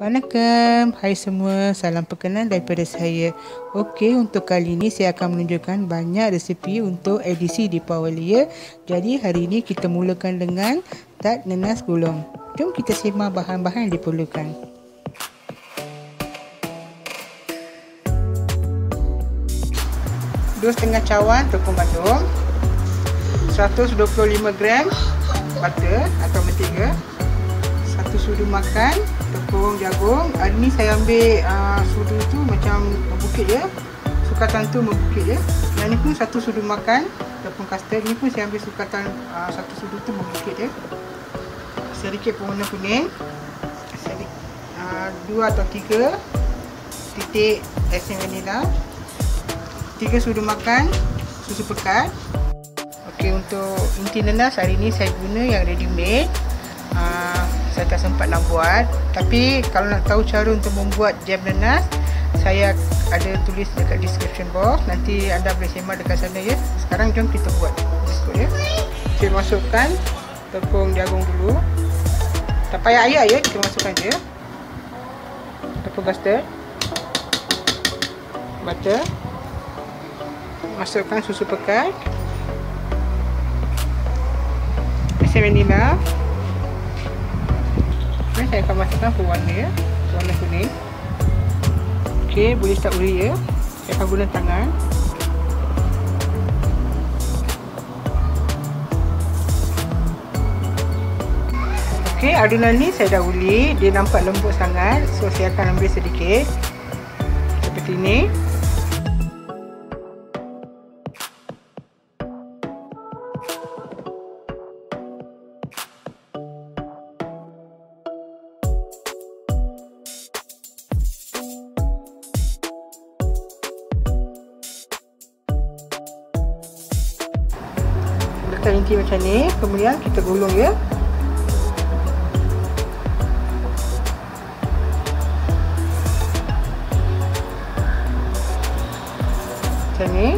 Waalaikumsalam. Hai semua, salam perkenalan daripada saya. Okey, untuk kali ini saya akan menunjukkan banyak resipi untuk edisi Deepawali ya. Jadi hari ini kita mulakan dengan tat nenas gulung. Jom kita simak bahan-bahan yang diperlukan. Dua setengah cawan tepung gandum. 125 gram butter atau mentega. Sudu makan tepung jagung. Hari ni saya ambil uh, sudu tu macam membukit ya. Sukatan tu membukit ya. Yang ni pun satu sudu makan tepung custard. Ni pun saya ambil sukatan uh, satu sudu tu membukit ya. Sedikit pewarna kuning. Sedikit, uh, dua atau tiga titik esen vanila. Tiga sudu makan susu pekat. Okey untuk inti nenas hari ni saya guna yang ready made. Saya tak sempat nak buat. Tapi kalau nak tahu cara untuk membuat jam nenas saya ada tulis dekat description box. Nanti anda boleh semak dekat sana ya. Sekarang jom kita buat biskut ya. Saya masukkan tepung jagung dulu. Tak payah air ya. Kita masukkan je. Tepung custard. Butter. Masukkan susu pekat. Vanila. Okay, saya akan masukkan pewarna ya. Pewarna kuning. Okey, boleh start uli ya. Saya akan guna tangan. Okey, adunan ni saya dah uli. Dia nampak lembut sangat. So, saya akan ambil sedikit. Seperti ini. Letak inti macam ni. Kemudian kita gulung ya. Macam ni.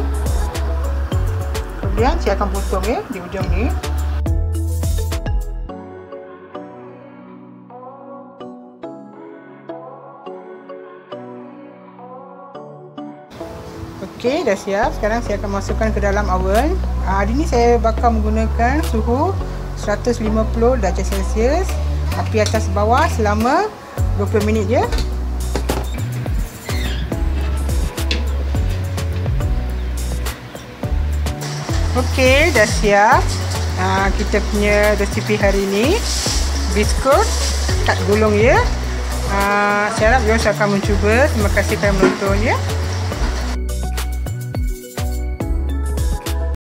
Kemudian saya akan potong ya di ujung ni Okey, dah siap. Sekarang saya akan masukkan ke dalam oven. Ha, hari ni saya bakar menggunakan suhu 150 darjah Celsius. Api atas bawah selama 20 minit je. Okey, dah siap. Ha, kita punya resipi hari ni. Biskut kat gulung ya. Ha, saya harap you akan mencuba. Terima kasih kerana menonton ya.